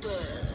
对。